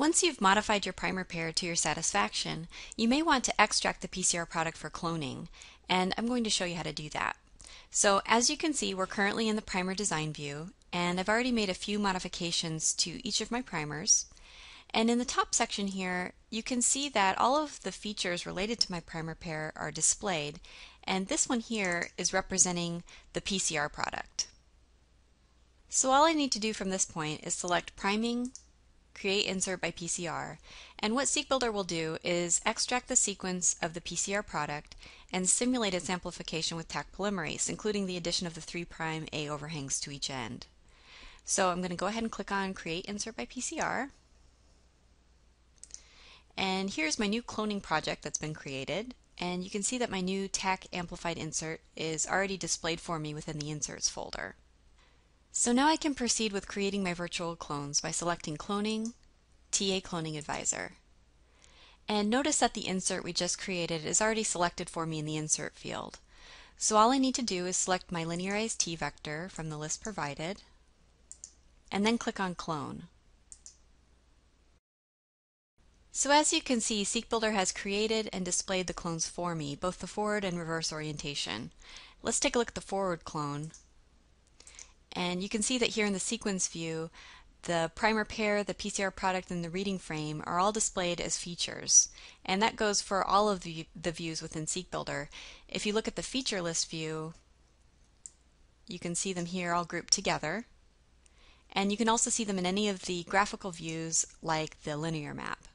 Once you've modified your primer pair to your satisfaction, you may want to extract the PCR product for cloning, and I'm going to show you how to do that. So as you can see, we're currently in the primer design view, and I've already made a few modifications to each of my primers. And in the top section here, you can see that all of the features related to my primer pair are displayed, and this one here is representing the PCR product. So all I need to do from this point is select Priming, create insert by PCR, and what SeqBuilder will do is extract the sequence of the PCR product and simulate its amplification with Taq polymerase, including the addition of the 3' A overhangs to each end. So I'm going to go ahead and click on Create Insert by PCR. And here's my new cloning project that's been created. And you can see that my new Taq amplified insert is already displayed for me within the Inserts folder. So now I can proceed with creating my virtual clones by selecting Cloning, TA Cloning Advisor. And notice that the insert we just created is already selected for me in the Insert field. So all I need to do is select my linearized T vector from the list provided, and then click on Clone. So as you can see, SeqBuilder has created and displayed the clones for me, both the forward and reverse orientation. Let's take a look at the forward clone. And you can see that here in the sequence view, the primer pair, the PCR product, and the reading frame are all displayed as features. And that goes for all of the, the views within SeqBuilder. If you look at the feature list view, you can see them here all grouped together. And you can also see them in any of the graphical views like the linear map.